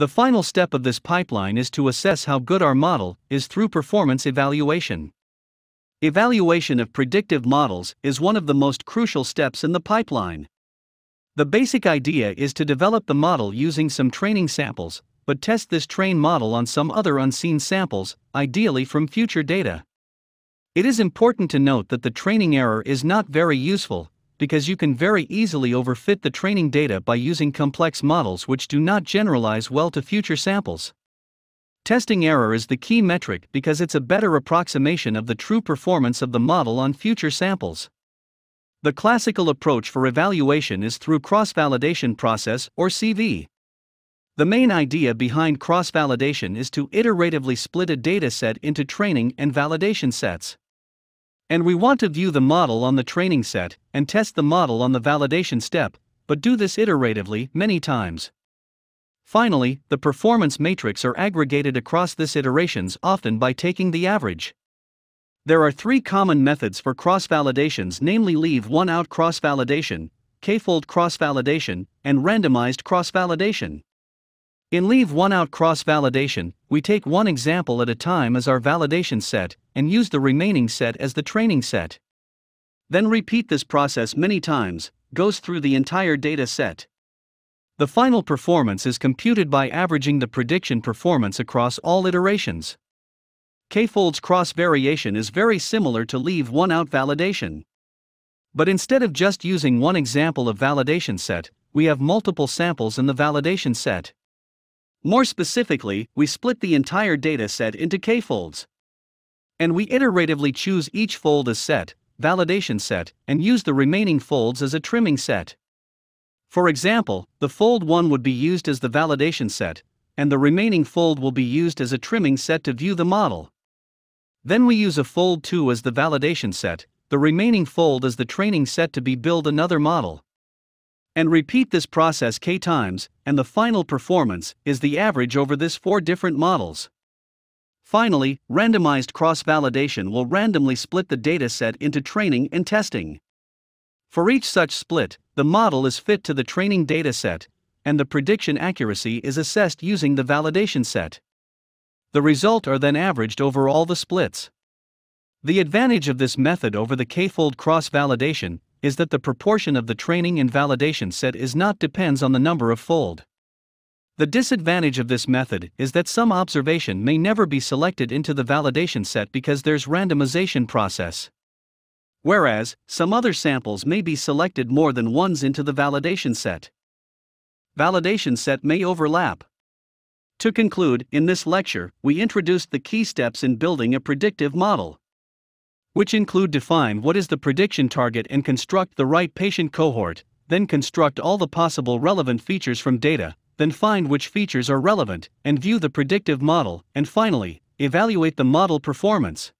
The final step of this pipeline is to assess how good our model is through performance evaluation. Evaluation of predictive models is one of the most crucial steps in the pipeline. The basic idea is to develop the model using some training samples, but test this train model on some other unseen samples, ideally from future data. It is important to note that the training error is not very useful, because you can very easily overfit the training data by using complex models which do not generalize well to future samples. Testing error is the key metric because it's a better approximation of the true performance of the model on future samples. The classical approach for evaluation is through cross-validation process or CV. The main idea behind cross-validation is to iteratively split a dataset into training and validation sets. And we want to view the model on the training set and test the model on the validation step, but do this iteratively many times. Finally, the performance matrix are aggregated across this iterations often by taking the average. There are three common methods for cross validations namely leave one out cross validation, k-fold cross validation, and randomized cross validation. In leave one out cross validation, we take one example at a time as our validation set and use the remaining set as the training set. Then repeat this process many times, goes through the entire data set. The final performance is computed by averaging the prediction performance across all iterations. K-fold's cross validation is very similar to leave one out validation. But instead of just using one example of validation set, we have multiple samples in the validation set. More specifically, we split the entire data set into k-folds. And we iteratively choose each fold as set, validation set, and use the remaining folds as a training set. For example, the fold 1 would be used as the validation set, and the remaining fold will be used as a training set to view the model. Then we use a fold 2 as the validation set, the remaining fold as the training set to be build another model and repeat this process k times, and the final performance is the average over this four different models. Finally, randomized cross validation will randomly split the dataset into training and testing. For each such split, the model is fit to the training dataset, and the prediction accuracy is assessed using the validation set. The result are then averaged over all the splits. The advantage of this method over the k-fold cross validation is that the proportion of the training and validation set is not depends on the number of fold. The disadvantage of this method is that some observation may never be selected into the validation set because there's randomization process. Whereas, some other samples may be selected more than once into the validation set. Validation set may overlap. To conclude, in this lecture, we introduced the key steps in building a predictive model which include define what is the prediction target and construct the right patient cohort, then construct all the possible relevant features from data, then find which features are relevant, and view the predictive model, and finally, evaluate the model performance.